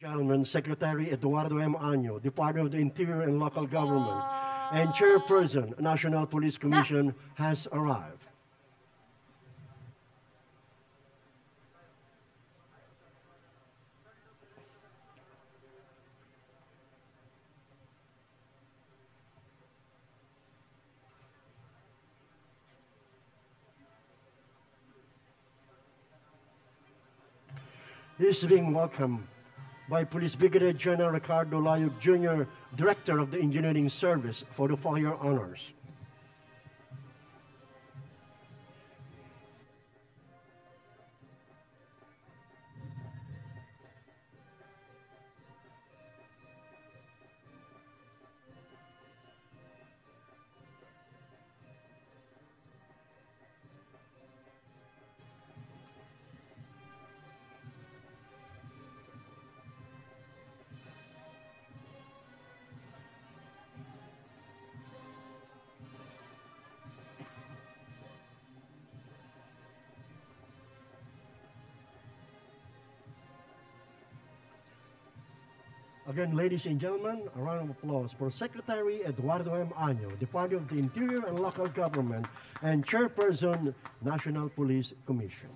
Gentlemen, Secretary Eduardo M. Año, Department of the Interior and Local Government, and Chairperson, National Police Commission, has arrived. He being welcomed by Police Brigadier General Ricardo Layuk Jr., Director of the Engineering Service, for the fire honors. again, ladies and gentlemen, a round of applause for Secretary Eduardo M. Año, Department of the Interior and Local Government, and Chairperson, National Police Commission.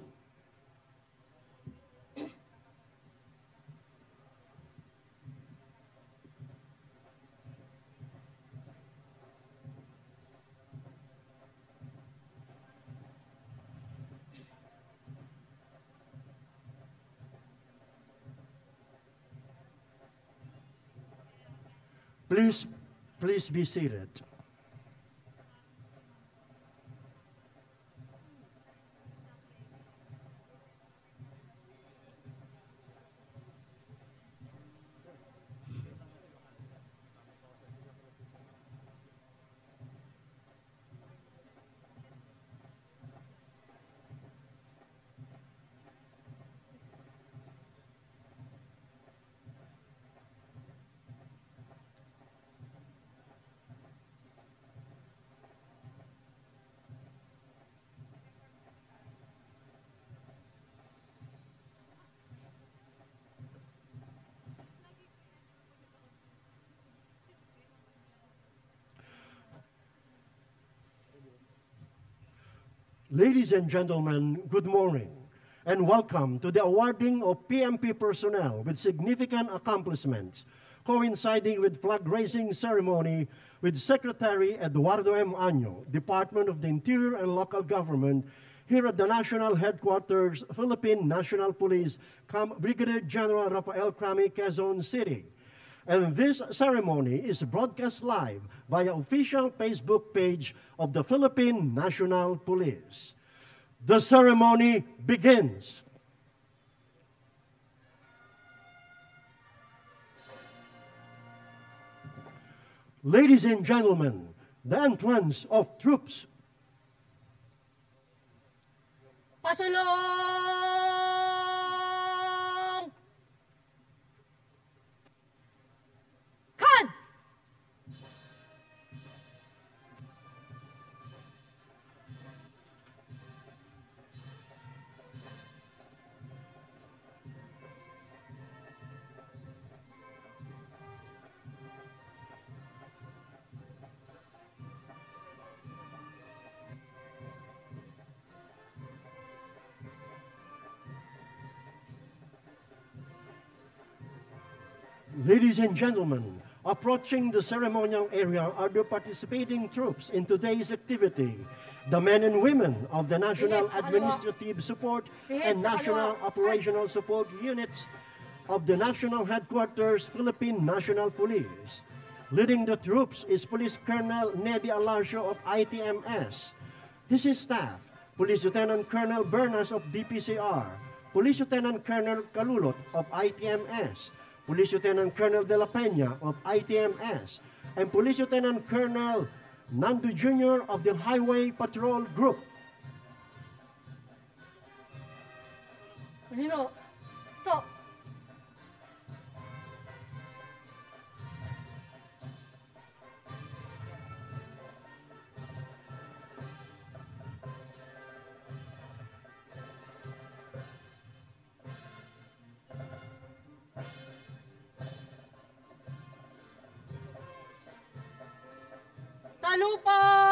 Please, please be seated. Ladies and gentlemen, good morning and welcome to the awarding of PNP personnel with significant accomplishments coinciding with flag raising ceremony with Secretary Eduardo M. Año, Department of the Interior and Local Government, here at the National Headquarters, Philippine National Police, Brigadier General Rafael Crame, Quezon City. And this ceremony is broadcast live via official Facebook page of the Philippine National Police. The ceremony begins. Ladies and gentlemen, the entrance of troops. Pasalong! Ladies and gentlemen, approaching the ceremonial area are the participating troops in today's activity, the men and women of the National Administrative Support and National Operational Support Units of the National Headquarters Philippine National Police. Leading the troops is Police Colonel Nedi Alarcio of ITMS, his staff, Police Lieutenant Colonel Bernas of DPCR, Police Lieutenant Colonel Kalulot of ITMS, Police Lieutenant Colonel De La Peña of ITMS, and Police Lieutenant Colonel Nando Jr. of the Highway Patrol Group. You know, Salupa! Ano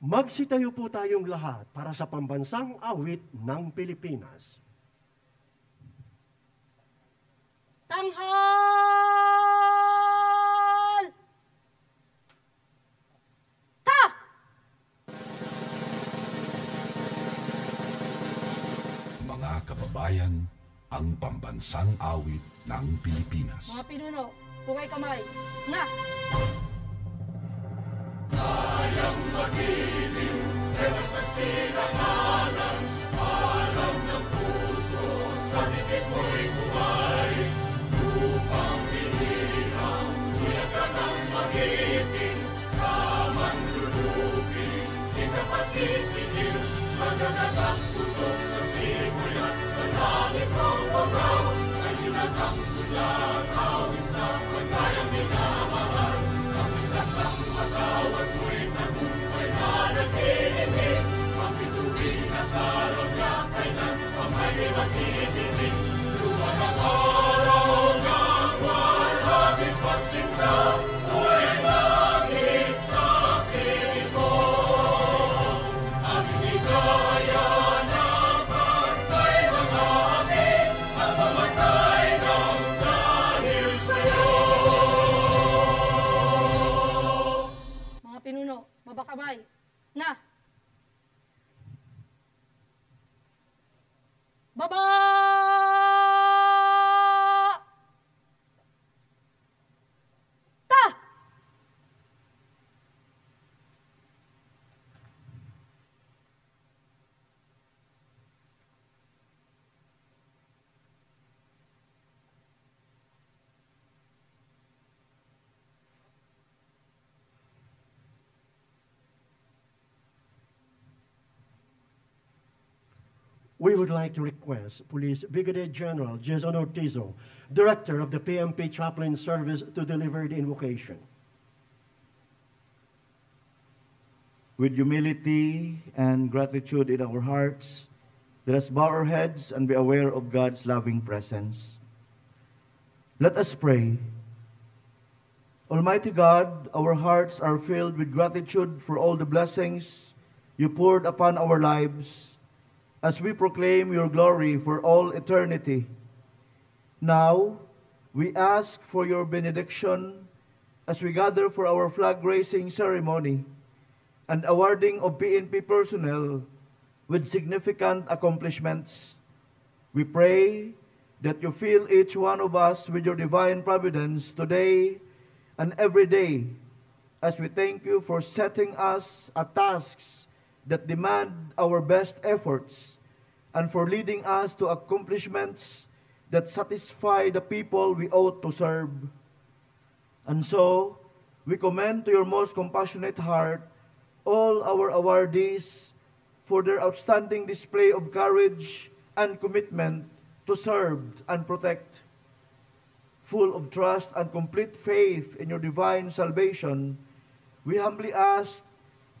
Magsitayo po tayong lahat para sa pambansang awit ng Pilipinas. Tanghal! Ta! Mga kababayan, ang pambansang awit ng Pilipinas. Mga pinuno, kungay kamay, na! kayang magiliw Pero sa silanganan Alam ng puso Sa titik mo'y buhay Upang hinihang Kuya ka ng magiting Sa manlulupi Di ka pasisikin Sa nanagat tutok Sa simoy at sa langit ng pagaw Ay hinagang we would like to request Police Brigadier General Jason Ortizo, Director of the PNP Chaplain Service, to deliver the invocation. With humility and gratitude in our hearts, let us bow our heads and be aware of God's loving presence. Let us pray. Almighty God, our hearts are filled with gratitude for all the blessings you poured upon our lives as we proclaim your glory for all eternity. Now, we ask for your benediction as we gather for our flag raising ceremony and awarding of PNP personnel with significant accomplishments. We pray that you fill each one of us with your divine providence today and every day as we thank you for setting us at tasks that demand our best efforts and for leading us to accomplishments that satisfy the people we ought to serve. And so, we commend to your most compassionate heart all our awardees for their outstanding display of courage and commitment to serve and protect. Full of trust and complete faith in your divine salvation, we humbly ask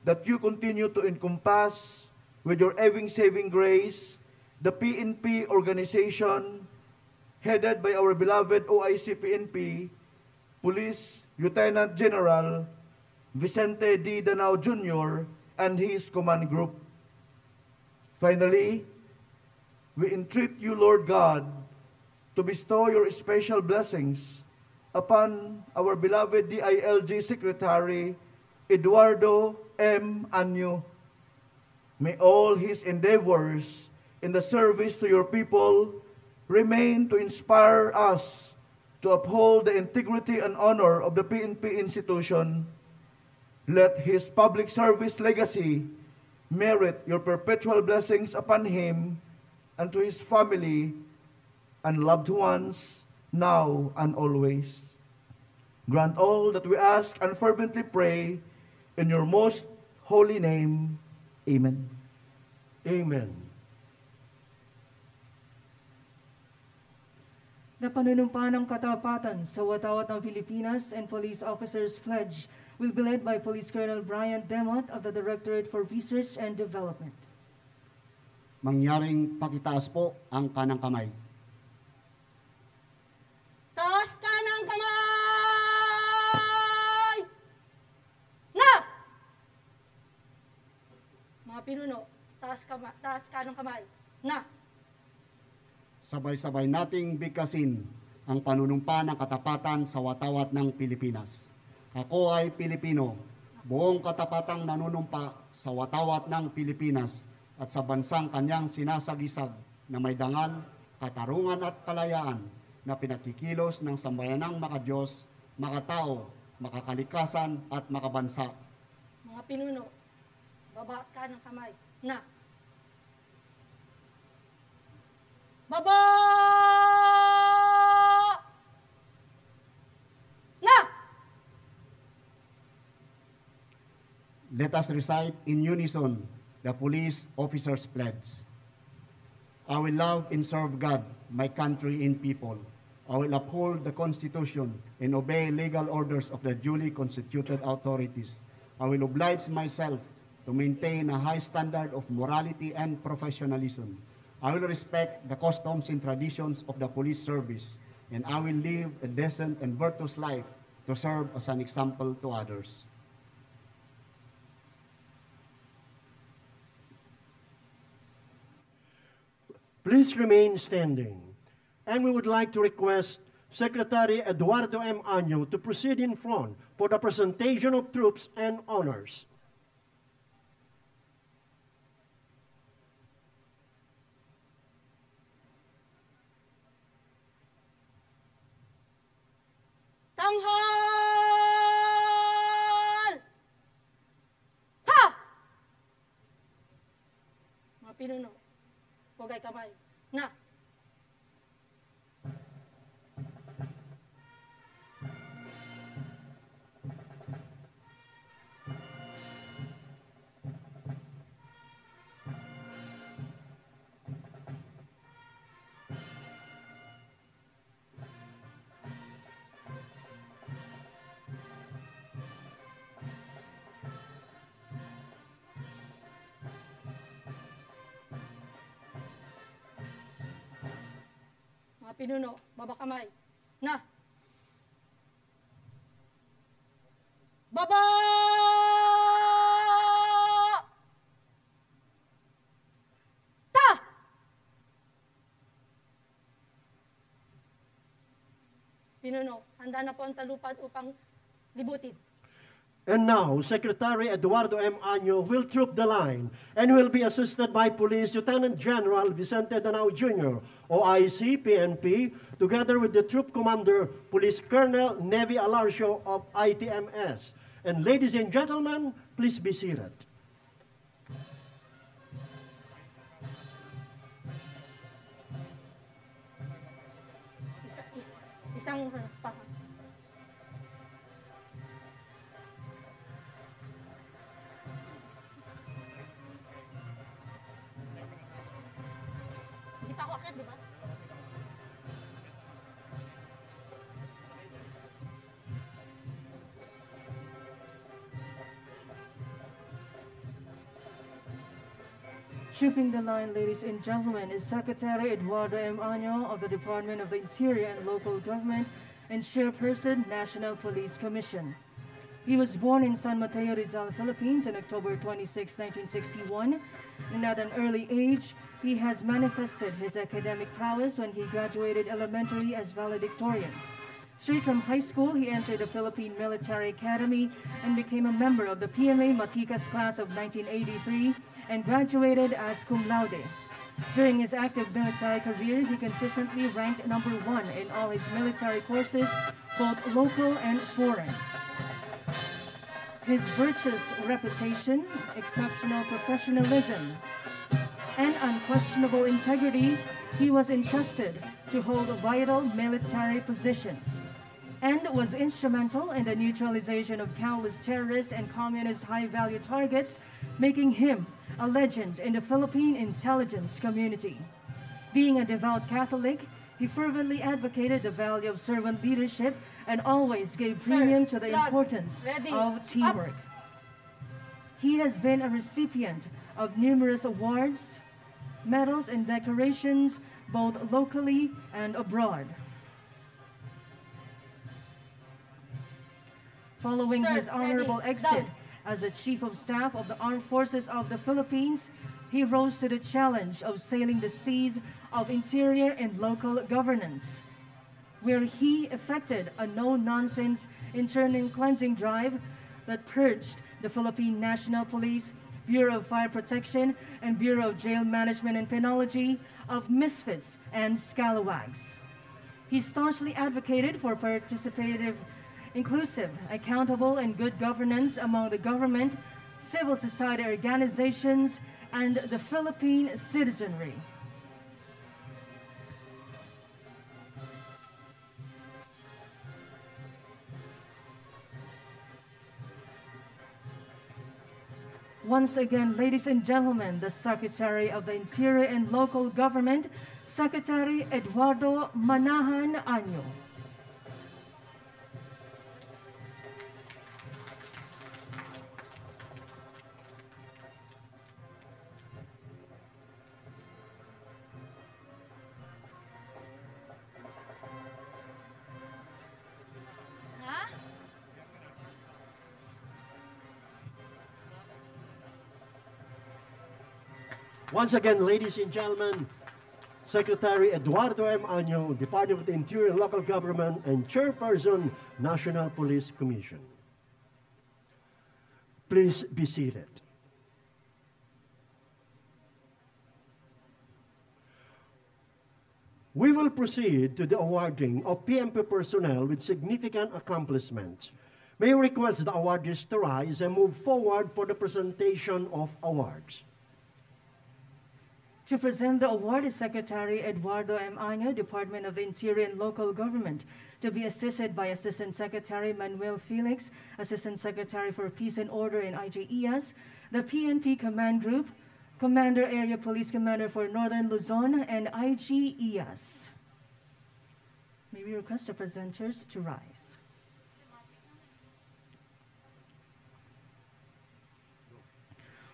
that you continue to encompass with your ever-saving grace the PNP organization headed by our beloved OIC PNP, Police Lieutenant General Vicente D. Danao Jr. and his command group. Finally, we entreat you, Lord God, to bestow your special blessings upon our beloved DILG Secretary, Eduardo M. Año. May all his endeavors in the service to your people remain to inspire us to uphold the integrity and honor of the PNP institution. Let his public service legacy merit your perpetual blessings upon him and to his family and loved ones now and always. Grant all that we ask and fervently pray In your most holy name, Amen. Amen. Napanunumpa ng katapatan sa watawat ng Pilipinas and Police Officers Pledge will be led by Police Colonel Brian Demont of the Directorate for Research and Development. Mangyaring pakitaas po ang kanang kamay. pinuno, taas, kama, taas kanang kamay, na. Sabay-sabay nating bigkasin ang panunumpa ng katapatan sa watawat ng Pilipinas. Ako ay Pilipino, buong katapatang nanunumpa sa watawat ng Pilipinas at sa bansang kanyang sinasagisag na may dangal, katarungan at kalayaan na pinakikilos ng sambayanang makadiyos, makatao, makakalikasan at makabansa. Mga pinuno, Baba ka ng kamay. Na. Baba! Na! Let us recite in unison the police officer's pledge. I will love and serve God, my country and people. I will uphold the Constitution and obey legal orders of the duly constituted authorities. I will oblige myself to maintain a high standard of morality and professionalism. I will respect the customs and traditions of the police service, and I will live a decent and virtuous life to serve as an example to others. Please remain standing. And we would like to request Secretary Eduardo M. Año to proceed in front for the presentation of troops and honors. pinuno. Huwag ay kamay. Na! Pinuno, baba Na! Baba! Ta! Pinuno, handa na po ang talupad upang libutin. And now, Secretary Eduardo M. Año will troop the line and will be assisted by Police Lieutenant General Vicente Danao Jr., OIC, PNP, together with the Troop Commander, Police Colonel Nevi Alarcio of ITMS. And ladies and gentlemen, please be seated. Isang, isang, ah, Tripping the line, ladies and gentlemen, is Secretary Eduardo M. Año of the Department of the Interior and Local Government and Chairperson, National Police Commission. He was born in San Mateo, Rizal, Philippines on October 26, 1961, and at an early age, he has manifested his academic prowess when he graduated elementary as valedictorian. Straight from high school, he entered the Philippine Military Academy and became a member of the PMA Matikas class of 1983 and graduated as cum laude. During his active military career, he consistently ranked number one in all his military courses, both local and foreign. His virtuous reputation, exceptional professionalism, and unquestionable integrity, he was entrusted to hold vital military positions and was instrumental in the neutralization of countless terrorist and communist high-value targets making him a legend in the Philippine intelligence community. Being a devout Catholic, he fervently advocated the value of servant leadership and always gave premium to the importance of teamwork. He has been a recipient of numerous awards, medals, and decorations both locally and abroad. Following his honorable exit as the Chief of Staff of the Armed Forces of the Philippines, he rose to the challenge of sailing the seas of interior and local governance, where he effected a no-nonsense internal cleansing drive that purged the Philippine National Police, Bureau of Fire Protection, and Bureau of Jail Management and Penology of misfits and scalawags. He staunchly advocated for participative inclusive, accountable, and good governance among the government, civil society organizations, and the Philippine citizenry. Once again, ladies and gentlemen, the Secretary of the Interior and Local Government, Secretary Eduardo Manahan Año. Once again, ladies and gentlemen, Secretary Eduardo M. Año, Department of the Interior and Local Government, and Chairperson, National Police Commission. Please be seated. We will proceed to the awarding of PNP personnel with significant accomplishments. May I request the awardees to rise and move forward for the presentation of awards to present the award is Secretary Eduardo M. Año, Department of the Interior and Local Government, to be assisted by Assistant Secretary Manuel Felix, Assistant Secretary for Peace and Order in IJES, the PNP Command Group, Commander Area Police Commander for Northern Luzon, and IGES. May we request the presenters to rise.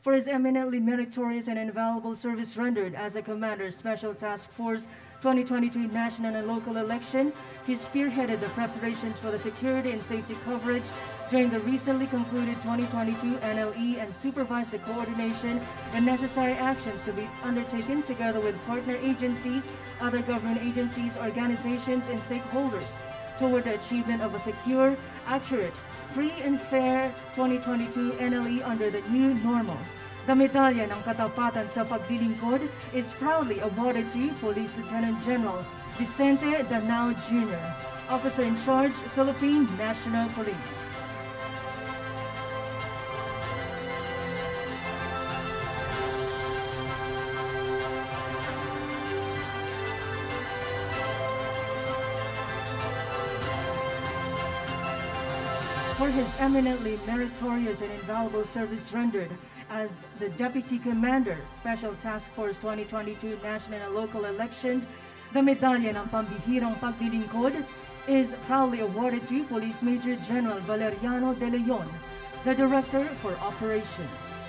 for his eminently meritorious and invaluable service rendered as a commander Special Task Force 2022 national and local election. He spearheaded the preparations for the security and safety coverage during the recently concluded 2022 NLE and supervised the coordination and necessary actions to be undertaken together with partner agencies, other government agencies, organizations, and stakeholders toward the achievement of a secure, accurate, free and fair 2022 NLE under the new normal. The Medalya ng Katapatan sa Paglilingkod is proudly awarded to Police Lieutenant General Vicente Danao Jr., Officer in Charge, Philippine National Police. For his eminently meritorious and invaluable service rendered as the Deputy Commander, Special Task Force 2022 National and Local Elections, the Medallion ng Pambihirang Paglilingkod is proudly awarded to Police Major General Valeriano De Leon, the Director for Operations.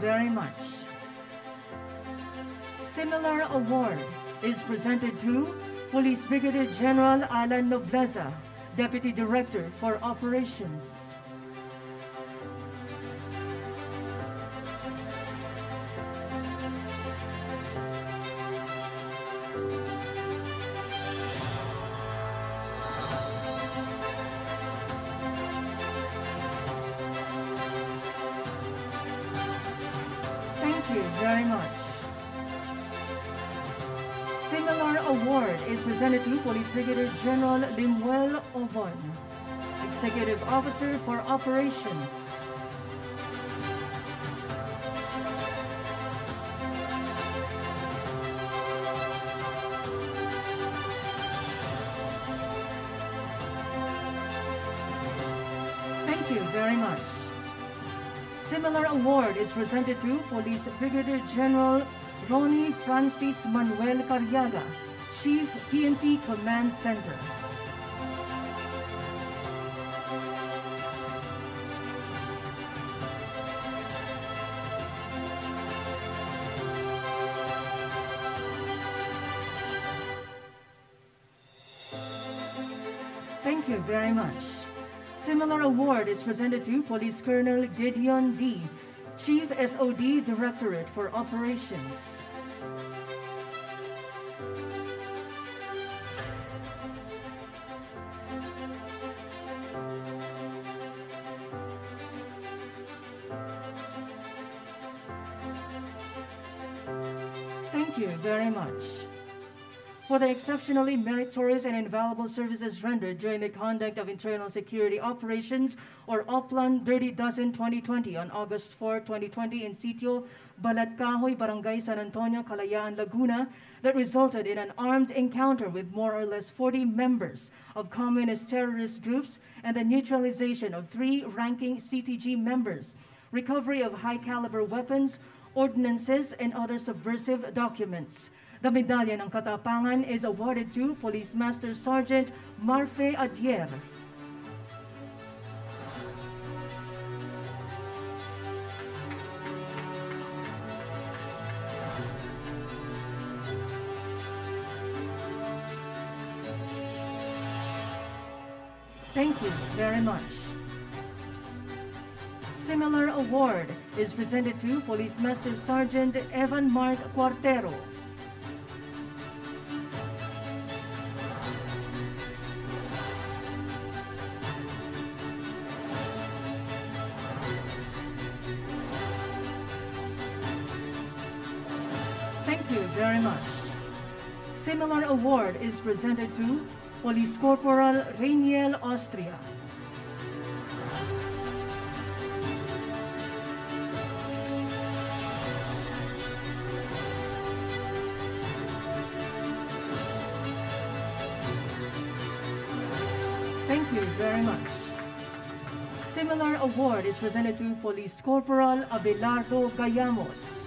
very much. Similar award is presented to Police Brigadier General Alan Nobleza, Deputy Director for Operations. very much. Similar award is presented to Police Brigadier General Limuel Obon, Executive Officer for Operations. award is presented to Police Brigadier General Ronnie Francis Manuel Carriaga, Chief PNP Command Center. Thank you very much. Similar award is presented to Police Colonel Gideon D. Chief SOD Directorate for Operations. for the exceptionally meritorious and invaluable services rendered during the conduct of internal security operations or OPLAN Dirty Dozen 2020 on August 4, 2020 in Sitio Balatkahoy, Barangay San Antonio, Kalayaan, Laguna that resulted in an armed encounter with more or less 40 members of communist terrorist groups and the neutralization of three ranking CTG members, recovery of high caliber weapons, ordinances, and other subversive documents. The Medalya ng Katapangan is awarded to Police Master Sergeant Marfe Adier. Thank you very much. Similar award is presented to Police Master Sergeant Evan Mark Cuartero. award is presented to Police Corporal Rainiel Austria. Thank you very much. Similar award is presented to Police Corporal Abelardo Gallamos.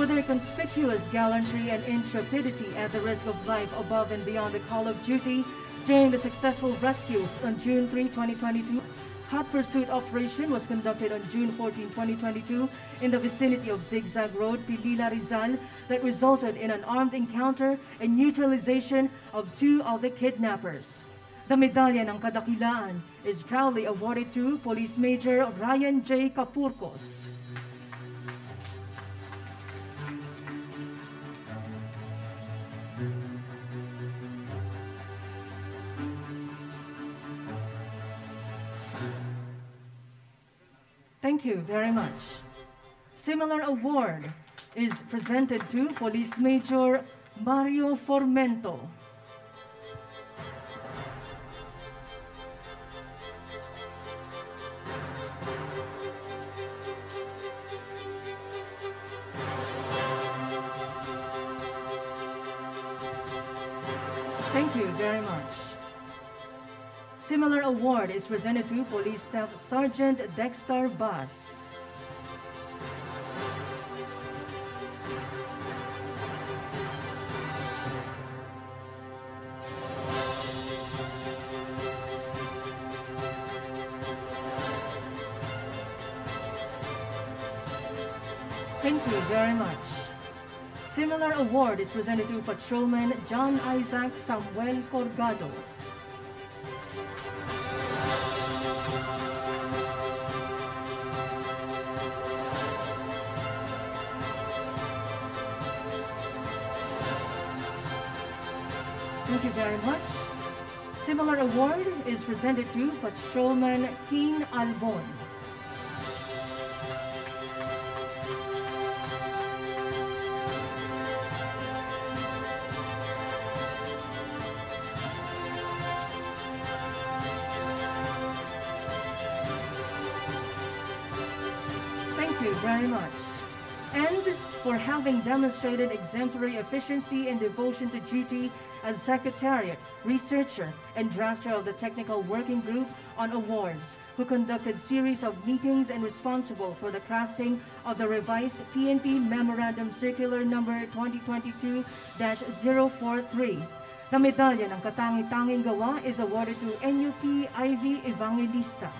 for their conspicuous gallantry and intrepidity at the risk of life above and beyond the call of duty during the successful rescue on June 3, 2022. Hot pursuit operation was conducted on June 14, 2022 in the vicinity of Zigzag Road, Pililla, Rizal that resulted in an armed encounter and neutralization of two of the kidnappers. The Medalya ng Kadakilaan is proudly awarded to Police Major Ryan J. Capurcos. Thank you very much. Similar award is presented to Police Major Mario Formento. is presented to Police Staff Sergeant Dexter Bass. Thank you very much. Similar award is presented to Patrolman John Isaac Samuel Corgado. presented to you by Showman Keen Albon. demonstrated exemplary efficiency and devotion to duty as secretariat, researcher, and drafter of the Technical Working Group on Awards, who conducted series of meetings and responsible for the crafting of the revised PNP Memorandum Circular Number 2022-043. The Medalya ng Katangi-Tanging Gawa is awarded to NUP Ivy Evangelista.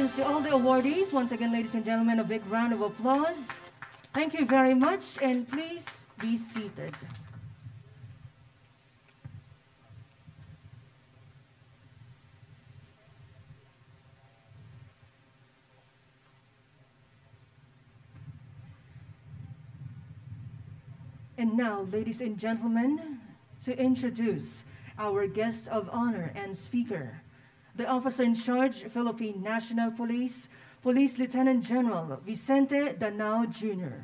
Congratulations to all the awardees. Once again, ladies and gentlemen, a big round of applause. Thank you very much, and please be seated. And now, ladies and gentlemen, to introduce our guest of honor and speaker, the officer in charge, Philippine National Police, Police Lieutenant General Vicente Danao Jr.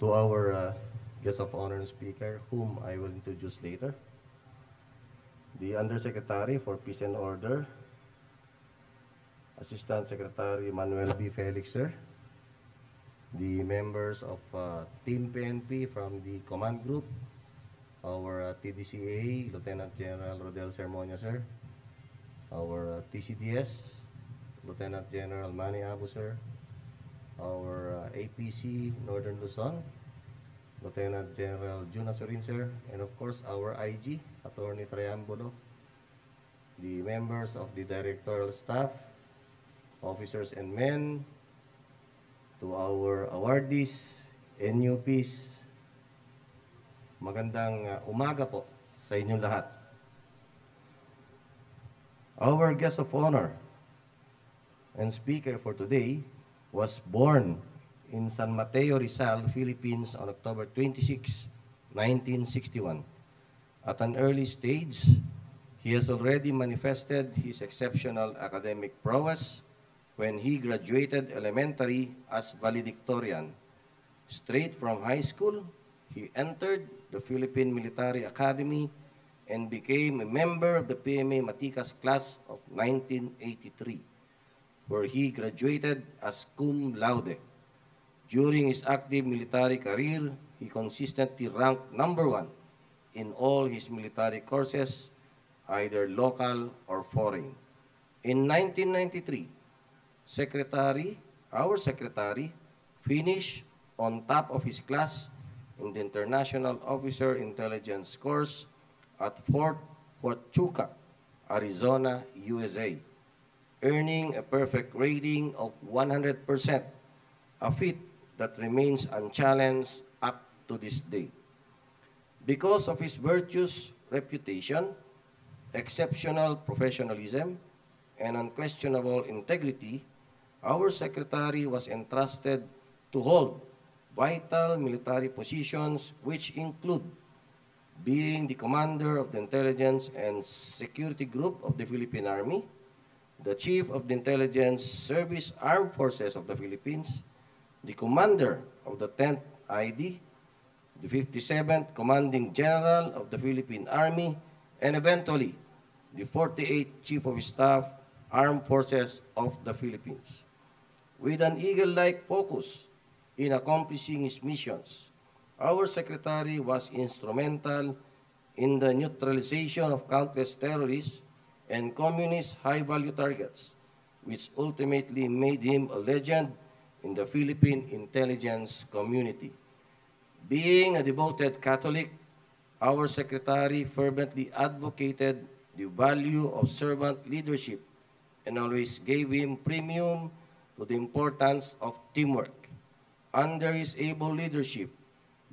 To our uh, guest of honor and speaker, whom I will introduce later, the Undersecretary for Peace and Order, Assistant Secretary Manuel B. sir. the members of uh, Team PNP from the command group, our uh, TDCA, Lieutenant General Rodel Sermonia, sir, our uh, TCDS, Lieutenant General Manny Abu, sir, our uh, APC Northern Luzon, Lieutenant General Juna Sorin, sir, and of course our IG, Attorney Triambolo, the members of the directorial staff, officers and men, to our awardees, NUPs. Magandang uh, umaga po sa inyong lahat. Our guest of honor and speaker for today was born in San Mateo, Rizal, Philippines on October 26, 1961. At an early stage, he has already manifested his exceptional academic prowess when he graduated elementary as valedictorian. Straight from high school, he entered the Philippine Military Academy and became a member of the PMA Matikas class of 1983, where he graduated as cum laude. During his active military career, he consistently ranked number one in all his military courses, either local or foreign. In 1993, secretary, our secretary, finished on top of his class in the International Officer Intelligence course at Fort Huachuca, Arizona, USA, earning a perfect rating of 100%, a feat that remains unchallenged up to this day. Because of his virtuous reputation, exceptional professionalism, and unquestionable integrity, our secretary was entrusted to hold vital military positions which include being the commander of the intelligence and security group of the Philippine Army, the chief of the intelligence service armed forces of the Philippines, the commander of the 10th ID, the 57th commanding general of the Philippine Army, and eventually the 48th chief of staff armed forces of the Philippines with an eagle-like focus in accomplishing his missions. Our secretary was instrumental in the neutralization of countless terrorists and communist high-value targets, which ultimately made him a legend in the Philippine intelligence community. Being a devoted Catholic, our secretary fervently advocated the value of servant leadership and always gave him premium to the importance of teamwork. Under his able leadership,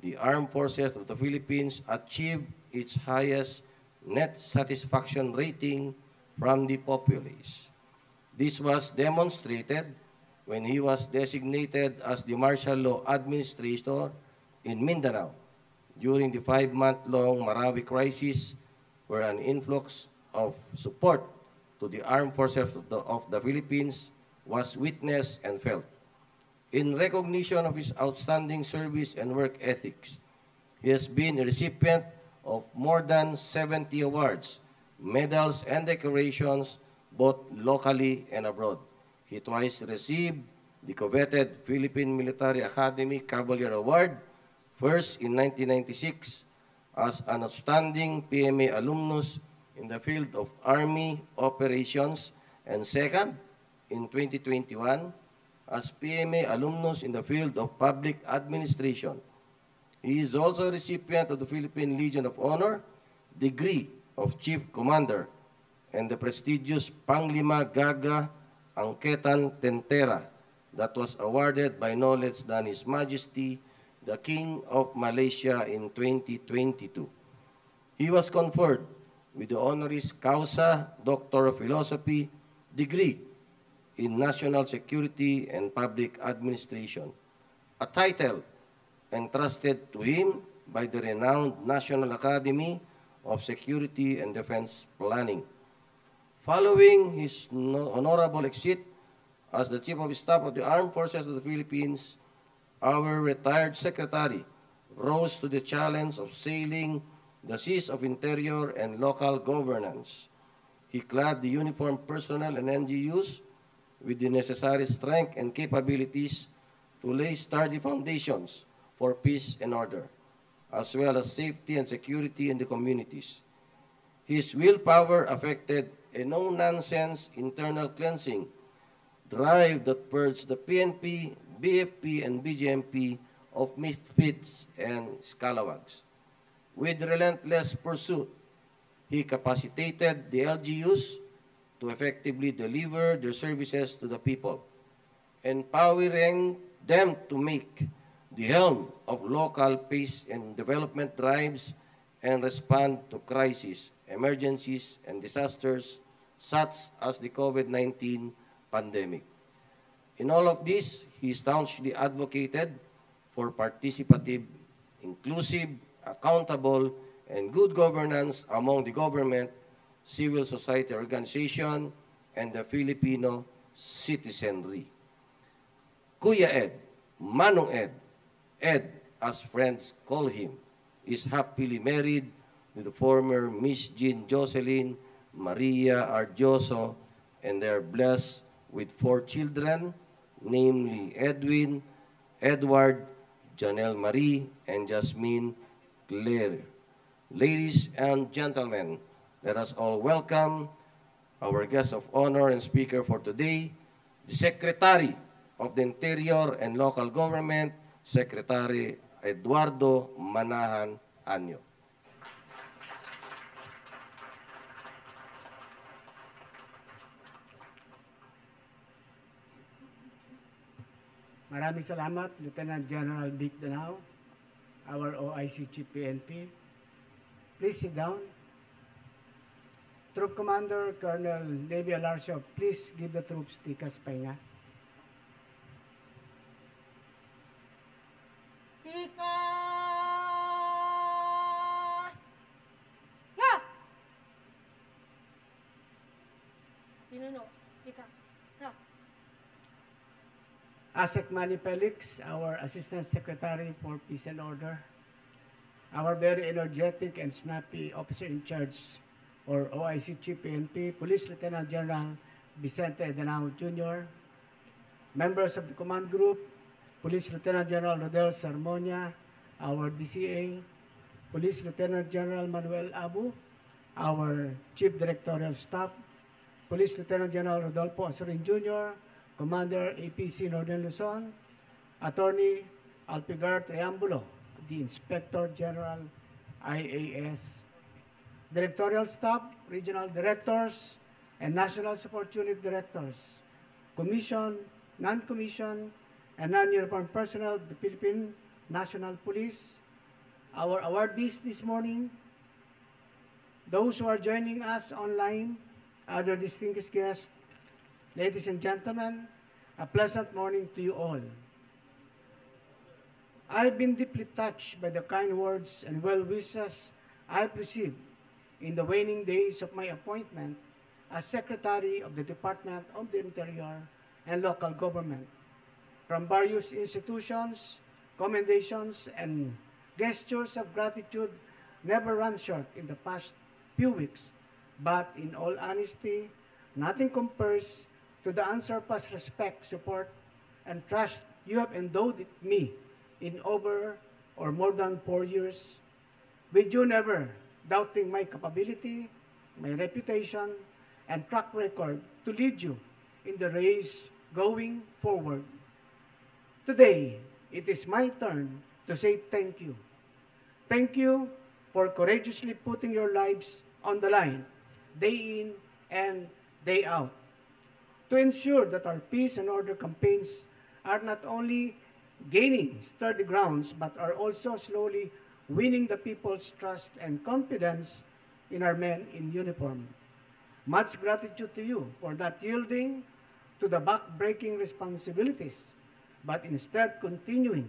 the Armed Forces of the Philippines achieved its highest net satisfaction rating from the populace. This was demonstrated when he was designated as the martial law administrator in Mindanao during the five-month-long Marawi crisis where an influx of support to the armed forces of the, of the Philippines was witnessed and felt. In recognition of his outstanding service and work ethics, he has been a recipient of more than 70 awards, medals, and decorations, both locally and abroad. He twice received the coveted Philippine Military Academy Cavalier Award, first in 1996 as an outstanding PMA alumnus in the field of Army operations, and second, in 2021 as PMA alumnus in the field of public administration. He is also a recipient of the Philippine Legion of Honor, degree of Chief Commander, and the prestigious Panglima Gaga Angketan Tentera that was awarded by knowledge than His Majesty, the King of Malaysia in 2022. He was conferred with the honoris causa Doctor of Philosophy degree in National Security and Public Administration, a title entrusted to him by the renowned National Academy of Security and Defense Planning. Following his honorable exit as the Chief of Staff of the Armed Forces of the Philippines, our retired secretary rose to the challenge of sailing the seas of interior and local governance. He clad the uniformed personnel and NGUs with the necessary strength and capabilities to lay sturdy foundations for peace and order, as well as safety and security in the communities. His willpower affected a no-nonsense internal cleansing drive that purged the PNP, BFP, and BGMP of misfits and scalawags. With relentless pursuit, he capacitated the LGUs to effectively deliver their services to the people, empowering them to make the helm of local peace and development drives and respond to crises, emergencies, and disasters such as the COVID-19 pandemic. In all of this, he staunchly advocated for participative, inclusive, accountable, and good governance among the government civil society organization, and the Filipino citizenry. Kuya Ed, Manong Ed, Ed, as friends call him, is happily married with the former Miss Jean Jocelyn Maria Argioso, and they are blessed with four children, namely Edwin, Edward, Janelle Marie, and Jasmine Claire. Ladies and gentlemen, Let us all welcome our guest of honor and speaker for today, Secretary of the Interior and Local Government, Secretary Eduardo Manahan Anyo. Maraming salamat, Lieutenant General Dick Danao, our OIC Chief PNP. Please sit down. Troop Commander Colonel Navy Alarcio, please give the troops tikas pahinga. Tikas! Ya! Pinuno, tikas. Ya! Mani Felix, our Assistant Secretary for Peace and Order, our very energetic and snappy officer in charge or OIC Chief PNP, Police Lieutenant General Vicente Edenao Jr., members of the command group, Police Lieutenant General Rodel Sarmonia, our DCA, Police Lieutenant General Manuel Abu, our Chief Directorial Staff, Police Lieutenant General Rodolfo Asurin Jr., Commander APC Northern Luzon, Attorney Alpigar Triambulo, the Inspector General IAS directorial staff, regional directors, and national support unit directors, commission, non-commission, and non uniform personnel of the Philippine National Police, our awardees this morning, those who are joining us online, other distinguished guests, ladies and gentlemen, a pleasant morning to you all. I've been deeply touched by the kind words and well wishes I've received in the waning days of my appointment as Secretary of the Department of the Interior and Local Government from various institutions, commendations, and gestures of gratitude never run short in the past few weeks. But in all honesty, nothing compares to the unsurpassed respect, support, and trust you have endowed me in over or more than four years. With you never doubting my capability, my reputation, and track record to lead you in the race going forward. Today, it is my turn to say thank you. Thank you for courageously putting your lives on the line, day in and day out, to ensure that our peace and order campaigns are not only gaining sturdy grounds, but are also slowly winning the people's trust and confidence in our men in uniform. Much gratitude to you for not yielding to the back-breaking responsibilities, but instead continuing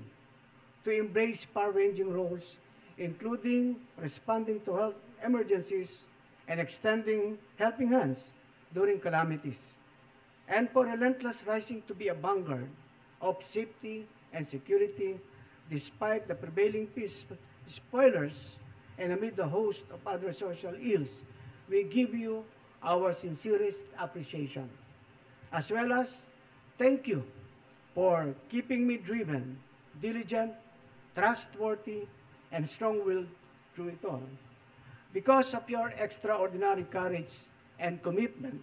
to embrace far-ranging roles, including responding to health emergencies and extending helping hands during calamities, and for relentless rising to be a vanguard of safety and security despite the prevailing peace spoilers, and amid the host of other social ills, we give you our sincerest appreciation, as well as thank you for keeping me driven, diligent, trustworthy, and strong-willed through it all. Because of your extraordinary courage and commitment,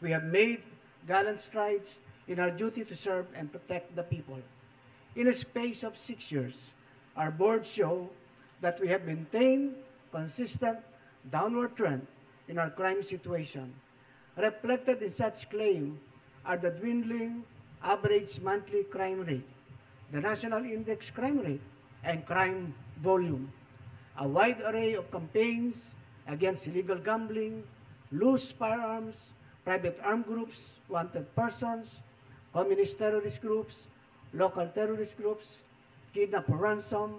we have made gallant strides in our duty to serve and protect the people. In a space of six years, our board show that we have maintained consistent downward trend in our crime situation. Reflected in such claim are the dwindling average monthly crime rate, the national index crime rate, and crime volume. A wide array of campaigns against illegal gambling, loose firearms, private armed groups, wanted persons, communist terrorist groups, local terrorist groups, kidnap for ransom,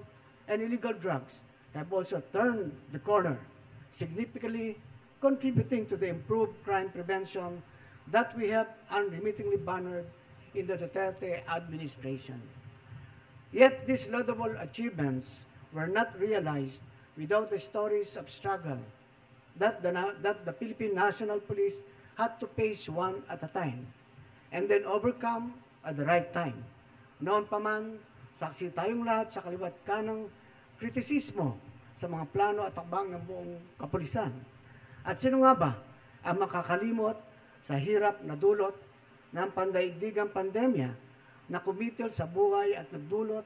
and illegal drugs have also turned the corner, significantly contributing to the improved crime prevention that we have unremittingly bannered in the Duterte administration. Yet these laudable achievements were not realized without the stories of struggle that the, that the Philippine National Police had to face one at a time and then overcome at the right time. Noon pa man, Saksi tayong lahat sa kaliwat kanang kritisismo sa mga plano at takbang ng buong kapulisan. At sino nga ba ang makakalimot sa hirap na dulot ng pandaigdigang pandemya na kumitil sa buhay at nagdulot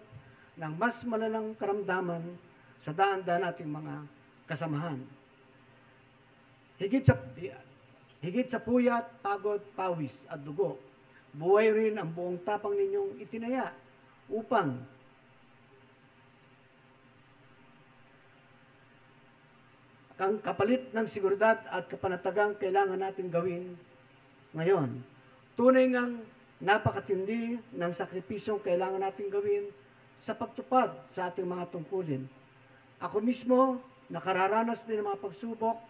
ng mas malalang karamdaman sa daan-daan nating mga kasamahan. Higit sa, higit sa puyat, pagod, pawis at dugo, buhay rin ang buong tapang ninyong itinaya upang ang kapalit ng siguridad at kapanatagang kailangan natin gawin ngayon. Tunay ngang napakatindi ng sakripisyong kailangan natin gawin sa pagtupad sa ating mga tungkulin. Ako mismo, nakararanas din ng mga pagsubok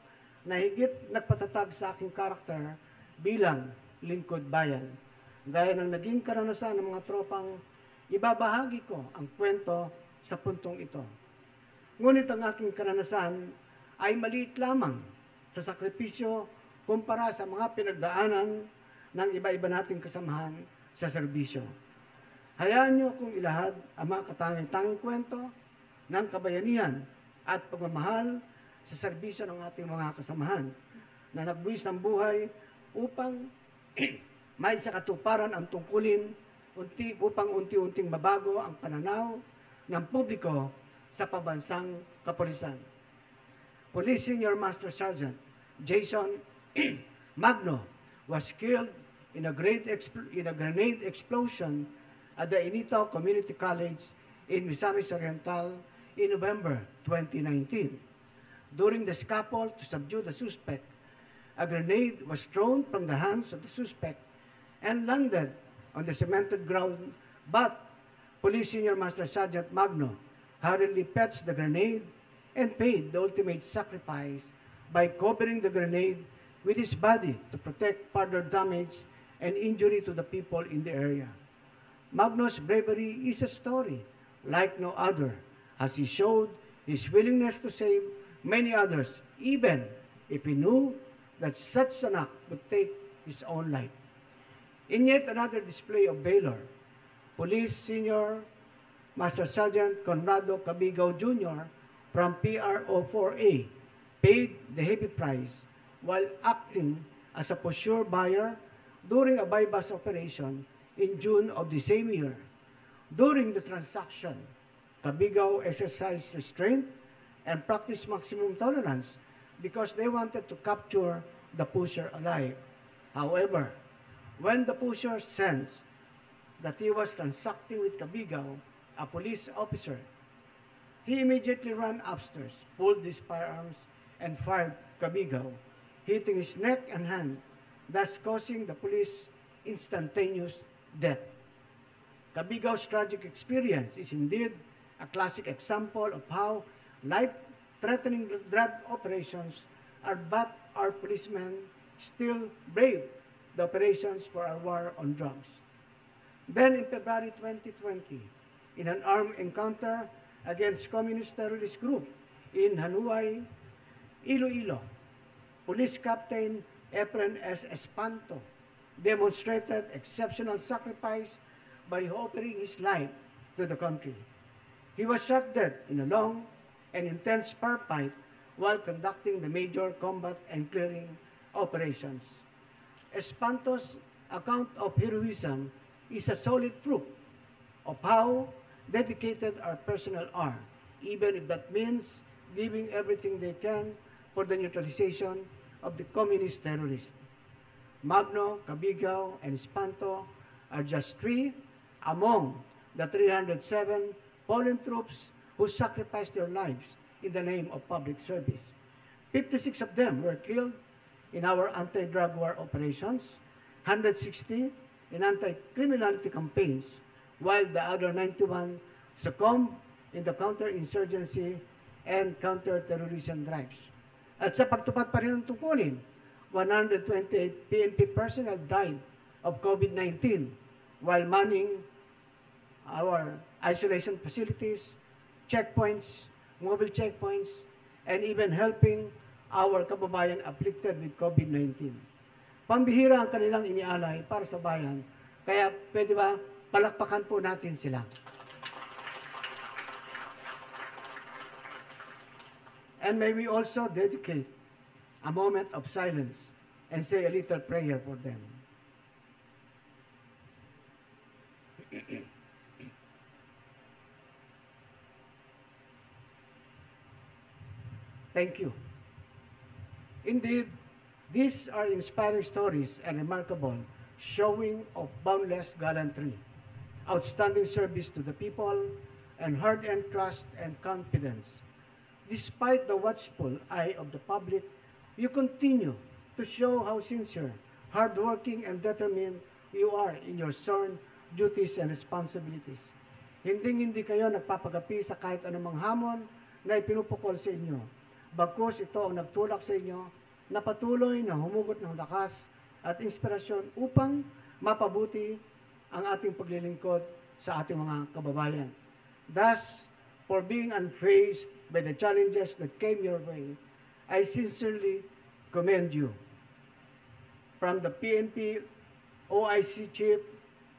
na higit nagpatatag sa aking karakter bilang lingkod bayan. Gaya ng naging karanasan ng mga tropang Ibabahagi ko ang kwento sa puntong ito. Ngunit ang aking karanasan ay maliit lamang sa sakripisyo kumpara sa mga pinagdaanan ng iba-iba nating kasamahan sa serbisyo. Hayaan niyo kong ilahad ang mga katangi-tangang kwento ng kabayanihan at pagmamahal sa serbisyo ng ating mga kasamahan na nagbuwis ng buhay upang may sa katuparan ang tungkulin unti, upang unti-unting mabago ang pananaw ng publiko sa pabansang kapulisan. Police your Master Sergeant, Jason Magno, was killed in a, great in a grenade explosion at the Inito Community College in Misamis Oriental in November 2019. During the scaffold to subdue the suspect, a grenade was thrown from the hands of the suspect and landed on the cemented ground, but Police Senior Master Sergeant Magno hurriedly fetched the grenade and paid the ultimate sacrifice by covering the grenade with his body to protect further damage and injury to the people in the area. Magno's bravery is a story like no other, as he showed his willingness to save many others, even if he knew that such an act would take his own life. In yet another display of valor, Police Senior Master Sergeant Conrado Cabigao Jr. from PRO4A paid the heavy price while acting as a posture buyer during a buy-bust operation in June of the same year. During the transaction, Cabigao exercised restraint and practiced maximum tolerance because they wanted to capture the pusher alive. However, When the pusher sensed that he was transacting with Cabigao, a police officer, he immediately ran upstairs, pulled his firearms, and fired Cabigao, hitting his neck and hand, thus causing the police instantaneous death. Cabigao's tragic experience is indeed a classic example of how life-threatening drug operations are but our policemen still brave the operations for our war on drugs. Then in February 2020, in an armed encounter against communist terrorist group in Hanoi, Iloilo, Police Captain Efren S. Espanto demonstrated exceptional sacrifice by offering his life to the country. He was shot dead in a long and intense firefight while conducting the major combat and clearing operations. Espanto's account of heroism is a solid proof of how dedicated our personnel are, even if that means giving everything they can for the neutralization of the communist terrorists. Magno, Cabigao, and Espanto are just three among the 307 Poland troops who sacrificed their lives in the name of public service. 56 of them were killed in our anti-drug war operations, 160 in anti-criminality campaigns, while the other 91 succumbed in the counter-insurgency and counter-terrorism drives. At sa pagtupad pa rin ng tungkulin, 128 PNP personnel died of COVID-19 while manning our isolation facilities, checkpoints, mobile checkpoints, and even helping our kababayan afflicted with COVID-19. Pambihira ang kanilang inialay para sa bayan, kaya pwede ba palakpakan po natin sila. And may we also dedicate a moment of silence and say a little prayer for them. Thank you. Indeed, these are inspiring stories and remarkable showing of boundless gallantry, outstanding service to the people, and hard-earned trust and confidence. Despite the watchful eye of the public, you continue to show how sincere, hardworking, and determined you are in your CERN duties and responsibilities. Hinding-hindi kayo nagpapagapi sa kahit anumang hamon na ipinupukol sa inyo Bagkus ito ang nagtulak sa inyo na patuloy na humugot ng lakas at inspirasyon upang mapabuti ang ating paglilingkod sa ating mga kababayan. Thus, for being unfazed by the challenges that came your way, I sincerely commend you. From the PNP OIC Chief,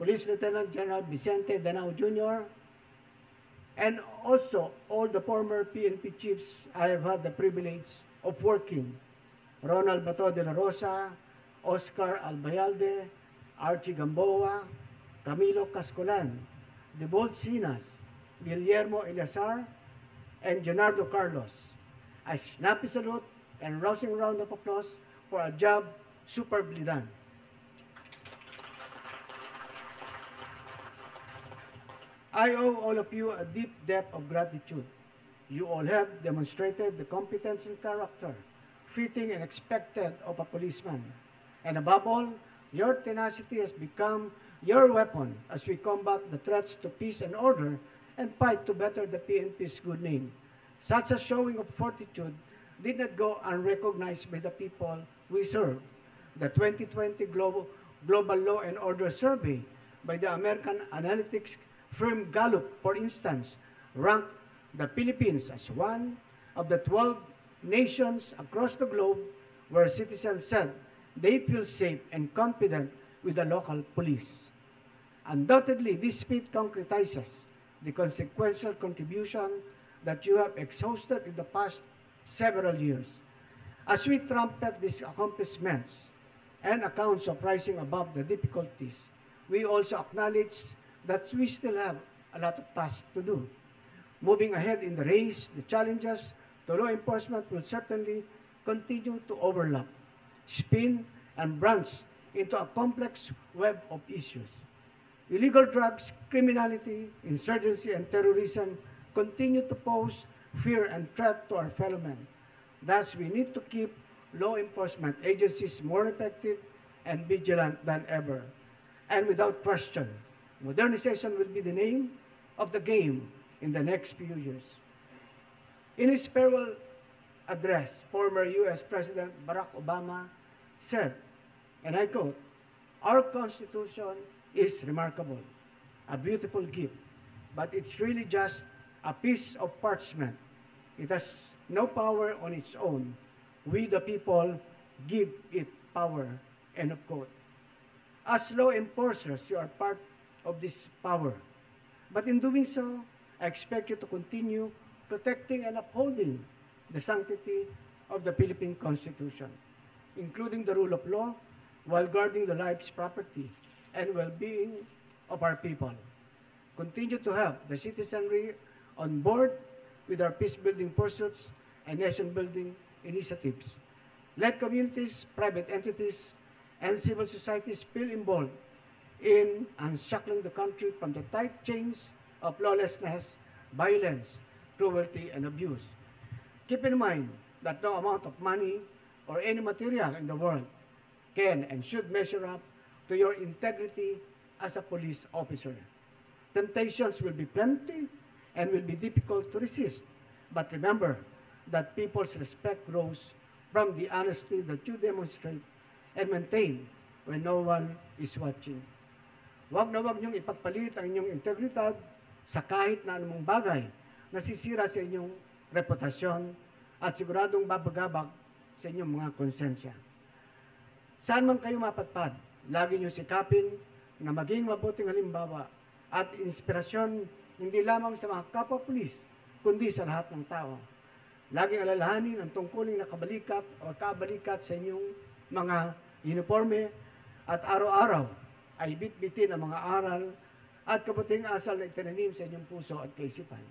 Police Lieutenant General Vicente Danao Jr., and also all the former PNP chiefs I have had the privilege of working. Ronald Bato de la Rosa, Oscar Albayalde, Archie Gamboa, Camilo Cascolan, Debold Sinas, Guillermo Eleazar, and Leonardo Carlos. A snappy salute and rousing round of applause for a job superbly done. I owe all of you a deep debt of gratitude. You all have demonstrated the competence and character fitting and expected of a policeman. And above all, your tenacity has become your weapon as we combat the threats to peace and order and fight to better the PNP's good name. Such a showing of fortitude did not go unrecognized by the people we serve. The 2020 Global, Global Law and Order Survey by the American Analytics firm Gallup, for instance, ranked the Philippines as one of the 12 nations across the globe where citizens said they feel safe and confident with the local police. Undoubtedly, this speed concretizes the consequential contribution that you have exhausted in the past several years. As we trumpet these accomplishments and accounts of rising above the difficulties, we also acknowledge that we still have a lot of tasks to do. Moving ahead in the race, the challenges to law enforcement will certainly continue to overlap, spin, and branch into a complex web of issues. Illegal drugs, criminality, insurgency, and terrorism continue to pose fear and threat to our fellow men. Thus, we need to keep law enforcement agencies more effective and vigilant than ever. And without question, Modernization will be the name of the game in the next few years. In his farewell address, former U.S. President Barack Obama said, and I quote, Our Constitution is remarkable, a beautiful gift, but it's really just a piece of parchment. It has no power on its own. We, the people, give it power, end of quote. As law enforcers, you are part of this power. But in doing so, I expect you to continue protecting and upholding the sanctity of the Philippine Constitution, including the rule of law, while guarding the lives, property, and well-being of our people. Continue to have the citizenry on board with our peace-building pursuits and nation-building initiatives. Let communities, private entities, and civil societies feel involved in unshackling the country from the tight chains of lawlessness, violence, cruelty, and abuse. Keep in mind that no amount of money or any material in the world can and should measure up to your integrity as a police officer. Temptations will be plenty and will be difficult to resist. But remember that people's respect grows from the honesty that you demonstrate and maintain when no one is watching. Huwag na huwag niyong ipagpalit ang inyong integridad sa kahit na anumang bagay na sisira sa inyong reputasyon at siguradong babagabag sa inyong mga konsensya. Saan man kayo mapatpad, lagi niyong sikapin na maging mabuting halimbawa at inspirasyon hindi lamang sa mga kapwa pulis, kundi sa lahat ng tao. Laging alalahanin ang tungkuling nakabalikat o kabalikat sa inyong mga uniforme at araw-araw ay bitbitin ang mga aral at kabuting asal na itinanim sa inyong puso at kaisipan.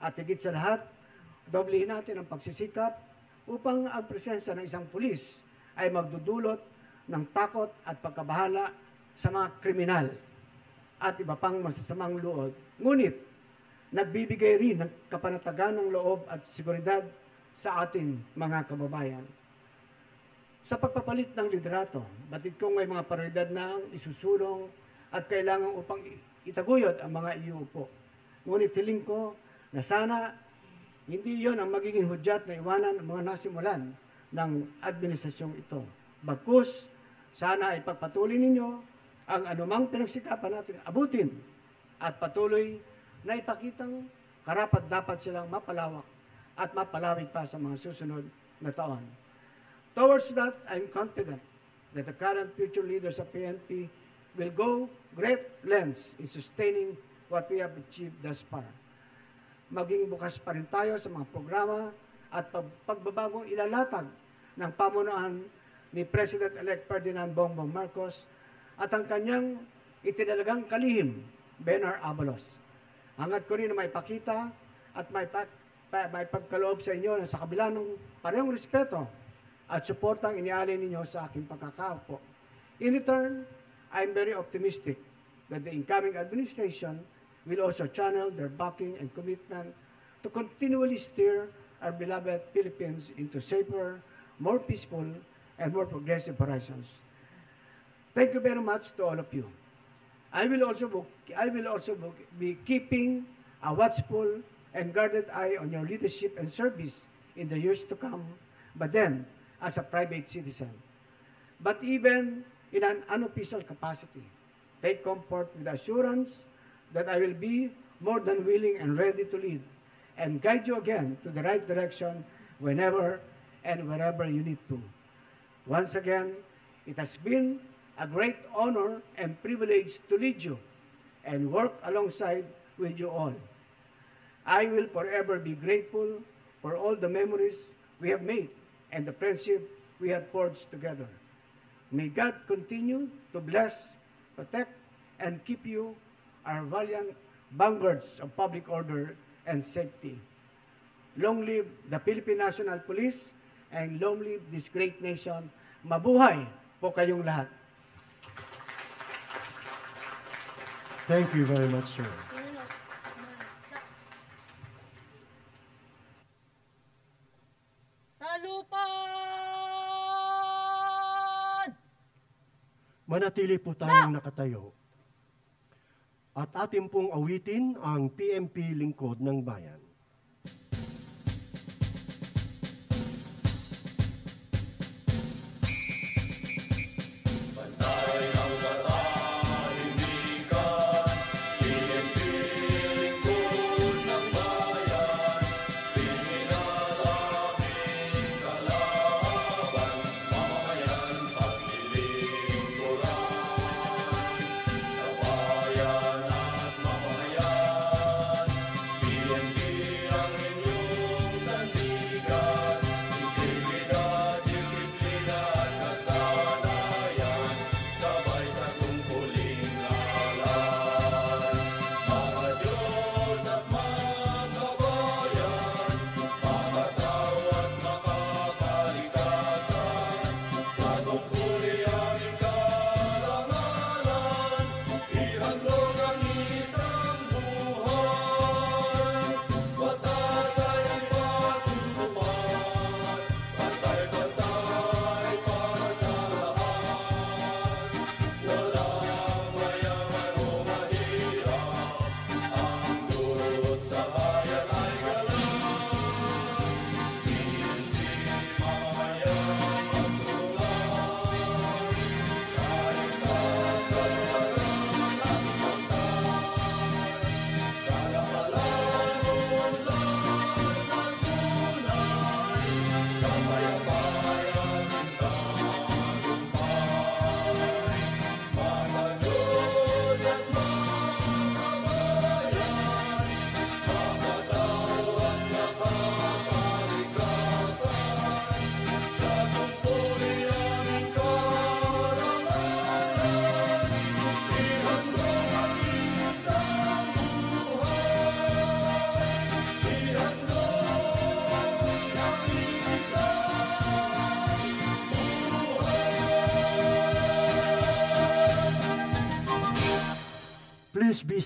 At higit sa lahat, doblihin natin ang pagsisikap upang ang presensya ng isang pulis ay magdudulot ng takot at pagkabahala sa mga kriminal at iba pang masasamang loob. Ngunit, nagbibigay rin ng kapanatagan ng loob at siguridad sa ating mga kababayan. Sa pagpapalit ng liderato, batid kong may mga paridad na isusulong at kailangan upang itaguyod ang mga iuupo. Ngunit feeling ko na sana hindi yon ang magiging hudyat na iwanan ang mga nasimulan ng administrasyong ito. Bagkus, sana ay pagpatuloy ninyo ang anumang pinagsikapan natin abutin at patuloy na ipakitang karapat dapat silang mapalawak at mapalawig pa sa mga susunod na taon. Towards that, I'm confident that the current future leaders of PNP will go great lengths in sustaining what we have achieved thus far. Maging bukas pa rin tayo sa mga programa at pagbabagong ilalatag ng pamunuan ni President-elect Ferdinand Bongbong Marcos at ang kanyang itinalagang kalihim, Benar Abalos. Hangat ko rin na may pakita at may, pa, may pagkaloob sa inyo na sa kabila ng parehong respeto at suportang inialay ninyo sa aking pagkakaupo. In return, I am very optimistic that the incoming administration will also channel their backing and commitment to continually steer our beloved Philippines into safer, more peaceful, and more progressive horizons. Thank you very much to all of you. I will also, book, I will also book, be keeping a watchful and guarded eye on your leadership and service in the years to come. But then, as a private citizen, but even in an unofficial capacity. Take comfort with assurance that I will be more than willing and ready to lead and guide you again to the right direction whenever and wherever you need to. Once again, it has been a great honor and privilege to lead you and work alongside with you all. I will forever be grateful for all the memories we have made and the friendship we had forged together. May God continue to bless, protect, and keep you, our valiant vanguards of public order and safety. Long live the Philippine National Police and long live this great nation. Mabuhay po kayong lahat. Thank you very much, sir. manatili po tayong nakatayo at atin pong awitin ang PMP Lingkod ng Bayan.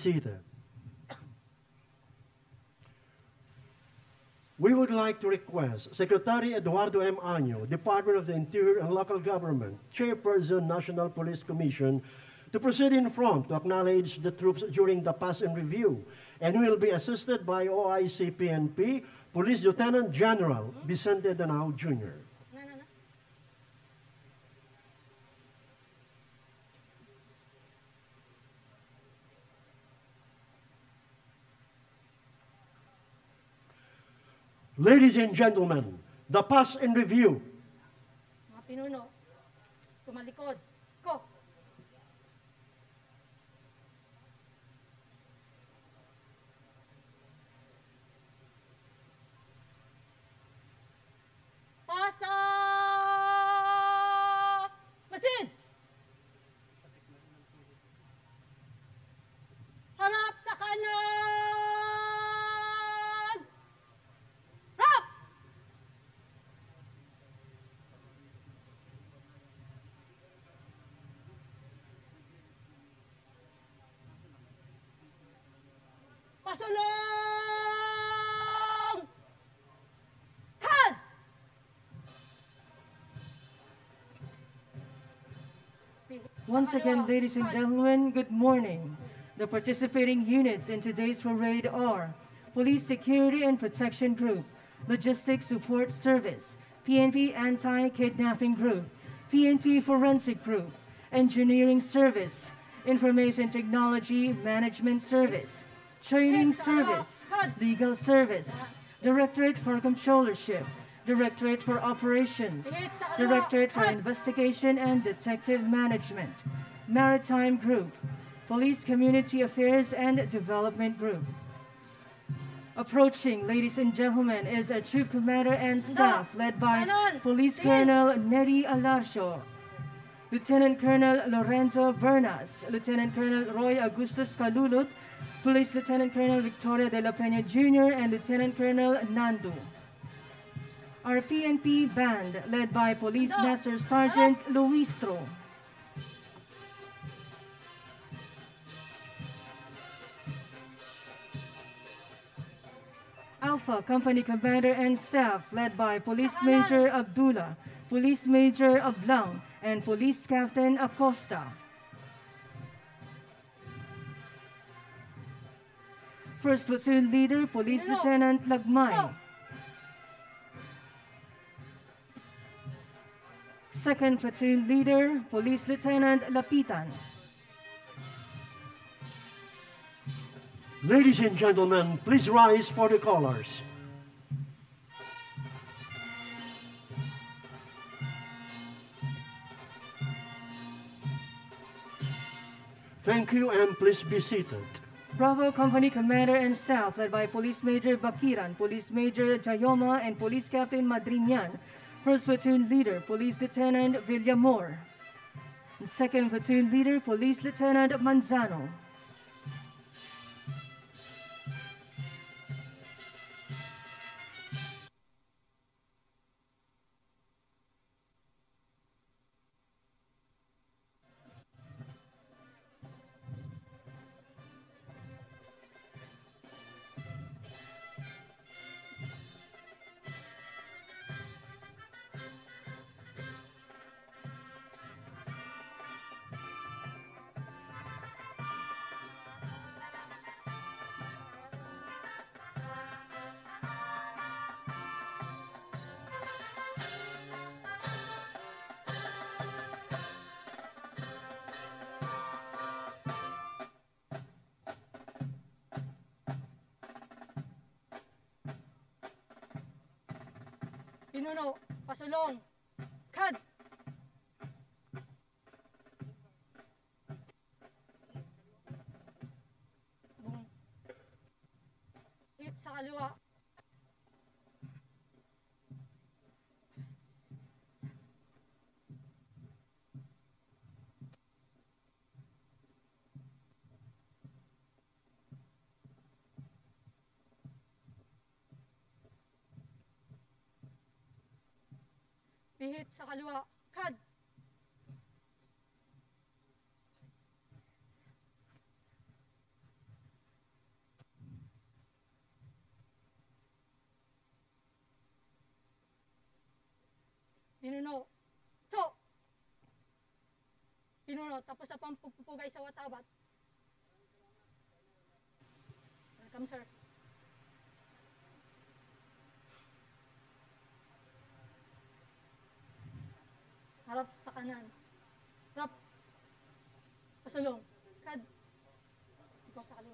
we We would like to request Secretary Eduardo M. Año, Department of the Interior and Local Government, Chairperson, National Police Commission, to proceed in front to acknowledge the troops during the pass and review, and will be assisted by OIC PNP Police Lieutenant General Vicente Danao Jr. Ladies and gentlemen, the pass in review. Mga pinuno, sumalikod. Ko. Pasa! Once again, ladies and gentlemen, good morning. The participating units in today's parade are Police Security and Protection Group, Logistics Support Service, PNP Anti-Kidnapping Group, PNP Forensic Group, Engineering Service, Information Technology Management Service, Training Service, Legal Service, Directorate for Controllership, Directorate for Operations, Directorate for Investigation and Detective Management, Maritime Group, Police Community Affairs and Development Group. Approaching, ladies and gentlemen, is a troop commander and staff led by Police Colonel Neri Alarcho, Lieutenant Colonel Lorenzo Bernas, Lieutenant Colonel Roy Augustus Kalulut, Police Lieutenant Colonel Victoria de la Peña Jr., and Lieutenant Colonel Nando our PNP band led by Police no. Master Sergeant Luistro. Alpha Company Commander and Staff led by Police Major Abdullah, Police Major Ablang, and Police Captain Acosta. First Platoon Leader, Police Lieutenant Lagmay. 2nd Platoon Leader, Police Lieutenant Lapitan. Ladies and gentlemen, please rise for the colors. Thank you and please be seated. Bravo Company Commander and staff led by Police Major Bakiran, Police Major Jayoma, and Police Captain Madrinian First Platoon Leader, Police Lieutenant Villamor. And Second Platoon Leader, Police Lieutenant Manzano. pinuno, pasulong, kad! It sa kaliwa, Pinuno. So, pinuno. Tapos na pang pagpupugay sa watabat. Welcome, sir. Harap sa kanan. Harap. Pasulong. Kad. Hindi ko sa kaliwa.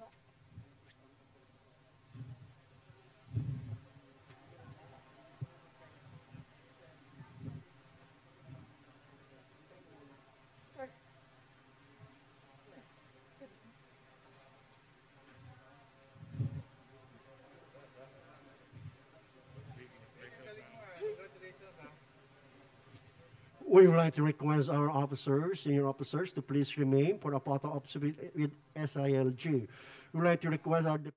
we would like to request our officers, senior officers, to please remain for a photo op with SILG. We would like to request our